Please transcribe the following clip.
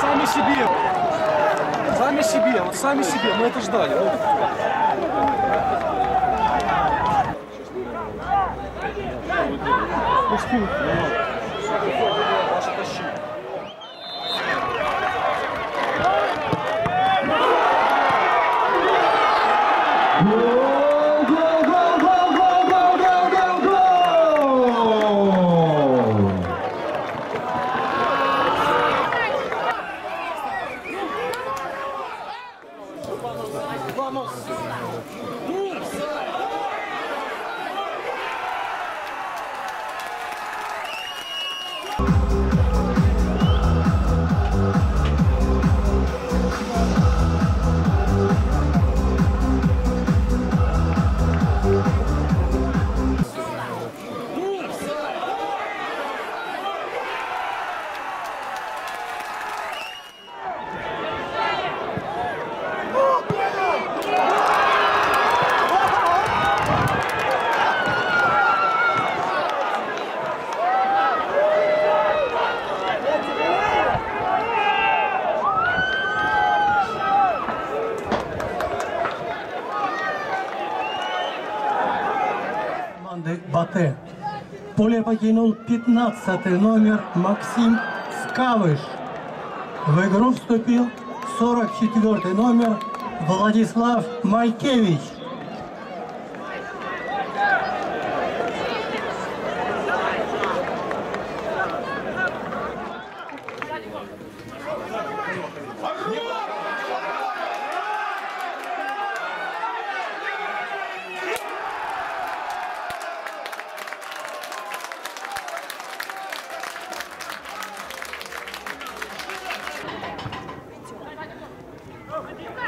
Сами себе. Сами себе, вот сами себе, мы это ждали. Ну, Ваша Não команды Батэ. Поле покинул 15 номер Максим Скавыш. В игру вступил 44 номер Владислав Майкевич. Come on, come on.